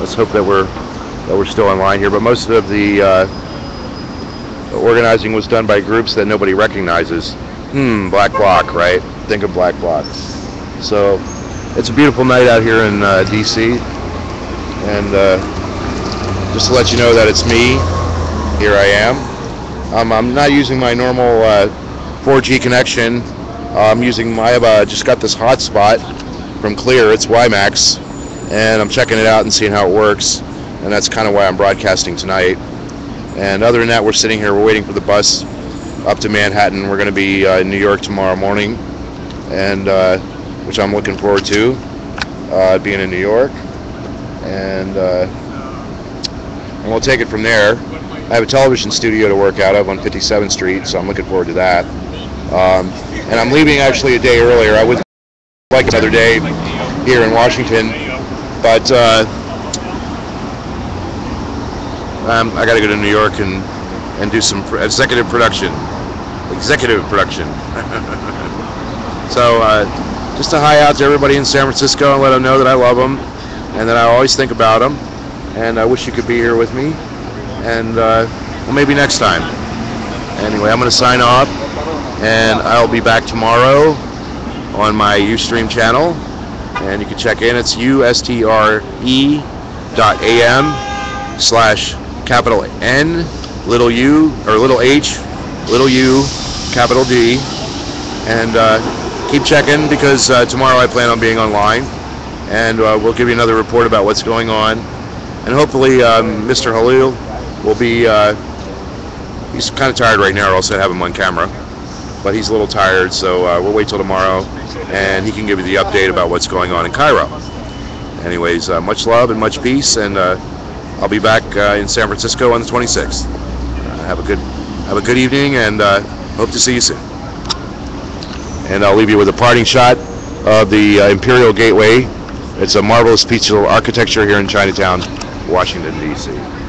let's hope that we're that we're still in line here. But most of the uh, organizing was done by groups that nobody recognizes. Hmm, Black Bloc, right? Think of Black Bloc. So it's a beautiful night out here in uh, D.C. And uh, just to let you know that it's me, here I am. Um, I'm not using my normal uh, 4G connection. I'm using my, I've uh, just got this hotspot from Clear, it's WiMAX, and I'm checking it out and seeing how it works. And that's kind of why I'm broadcasting tonight. And other than that, we're sitting here, we're waiting for the bus up to Manhattan. We're going to be uh, in New York tomorrow morning, and uh, which I'm looking forward to, uh, being in New York. And, uh, and we'll take it from there. I have a television studio to work out of on 57th Street, so I'm looking forward to that. Um, and I'm leaving actually a day earlier. I would like another day here in Washington, but uh, um, I got to go to New York and and do some executive production, executive production. so uh, just to hi out to everybody in San Francisco and let them know that I love them and that I always think about them, and I wish you could be here with me, and uh, well maybe next time. Anyway, I'm going to sign off, and I'll be back tomorrow on my Ustream channel, and you can check in. It's ustre dot am slash capital N little u or little h little u capital D, and uh, keep checking because uh, tomorrow I plan on being online, and uh, we'll give you another report about what's going on, and hopefully um, Mr. Halil will be. Uh, he's kind of tired right now, or else I'd have him on camera but he's a little tired, so uh, we'll wait till tomorrow, and he can give you the update about what's going on in Cairo. Anyways, uh, much love and much peace, and uh, I'll be back uh, in San Francisco on the 26th. Uh, have a good, have a good evening, and uh, hope to see you soon. And I'll leave you with a parting shot of the Imperial Gateway. It's a marvelous piece of architecture here in Chinatown, Washington D.C.